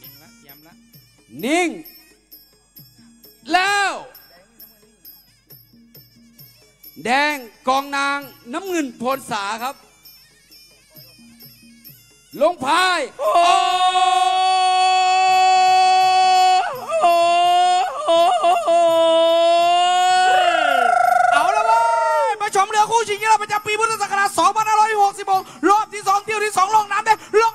นิ่งละย้ำละ นิ่ง แล้ว แดงกองนางน้ำเงินโพลสาครับ ลงพายเอาละว้ชมเรือคู่ชิงกีฬาประจำปีพุทธศักราช 2566 รอบที่ 2 เที่ยวที่ 2 ลงน้ำแดงลง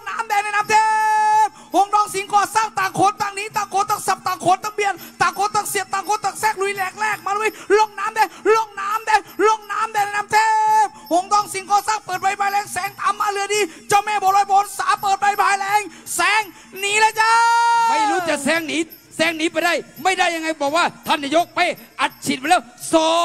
ยลงน้ำแดงลงน้ำแดงลงน้ำแดงน้ำเทพหงดองสิงห์ก่อสร้างเปิดใบใบแรงแสงตามมาเรือดีเจ้าแม่บัวลอยบนสาเปิดใบใบแรงแสงหนีเลยจ้าไม่รู้จะแซงหนีแซงหนีไปได้ ไม่ได้ยังไงบอกว่าท่านนายกไปอัดฉีดไปแล้วสอ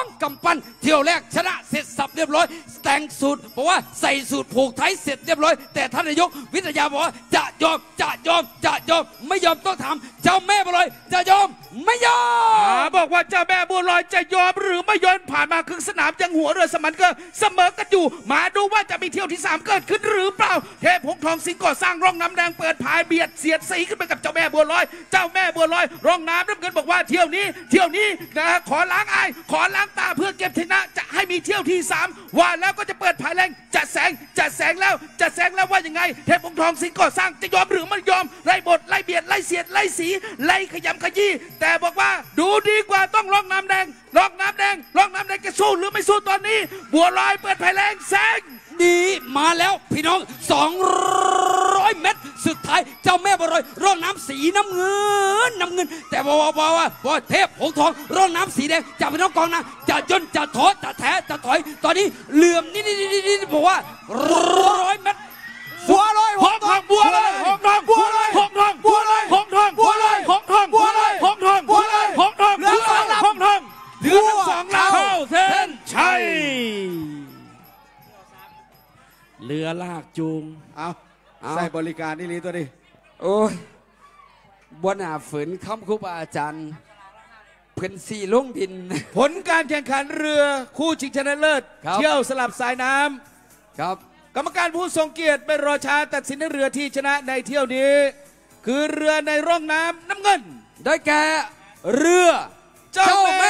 งกำปั้นเที่ยวแรกชนะเสร็จสับเรียบร้อย แต่งสูตรบอกว่าใส่สูตรผูกไทยเสร็จเรียบร้อย แต่ท่านนายกวิทยาบอกว่าจะยอมจะยอมจะยอมไม่ยอมต้องถามเจ้าแม่ไปเลยจะยอม ไม่ยออ่ามบอกว่าเจ้าแม่บัวลอยจะยอมหรือไม่ยอมผ่านมาครึ่งสนามยังหัวเรือสมันก็เสมอกันอยู่ มาดูว่าจะมีเที่ยวที่ 3 เกิดขึ้นหรือเปล่า เทพหงทองสิงห์ก่อสร้างร่องน้ำแดงเปิดพายเบียดเสียดสีขึ้นไปกับเจ้าแม่บัวลอย เจ้าแม่บัวลอย ร่องน้ำน้ำเงินบอกว่าเที่ยวนี้ เที่ยวนี้นะขอล้างอายขอล้างตาเพื่อเก็บชนะจะ ให้มีเที่ยวที่ 3 ว่าแล้วก็จะเปิดพายแรงจะแสงจะแสงแล้วจะแสงแล้วว่ายังไง เทพหงส์ทองสิงห์ก่อสร้างจะยอมหรือไม่ยอมไล่บทไล่เบียดไล่เสียดไล่สีไล่ขยำขยี้แต่บอกว่าดูดีกว่าต้องร่องน้ำแดงร่องน้ำแดงร่องน้ำแดงจะสู้หรือไม่สู้ตอนนี้ บัวลอยเปิดพายแรงแสงดีมาแล้วพี่น้อง 200 เมตร สุดท้ายเจ้าแม่บรอยร่องน้ำสีน้ำเงินน้ำเงิน แต่บอกว่าบอกว่าบอกว่าเทพหงส์ทองร่องน้ำสีแดงจากพี่น้องกองนะจะย่นจะท้อจะแท้จะถอย ตอนนี้เหลื่อมนี่นี่นี่นี่บอกว่าร้อยเมตรบัวลอยหงทองบัวเลยหงทองบัวเลยหงทองบัวเลยหงทองบัวเลยหงทองบัวเลยหงทองบัวเลยหงทองบัวเลยหงทองเดือนละสองลำเข้าเส้นชัยเรือลากจูง เอา เอาใส่บริการนี่ลีตัวนี้โอ้ยบนหาฝืนคำครูบาอาจารย์ เพิ่นสี่ลงดิน ผลการแข่งขันเรือคู่ชิงชนะเลิศครับ เที่ยวสลับสายน้ำครับ กรรมการผู้ทรงเกียรติไม่รอช้าตัดสินเรือที่ชนะในเที่ยวนี้ คือเรือในร่องน้ำน้ำเงิน ได้แก่เรือ เจ้าแม่บัวลอย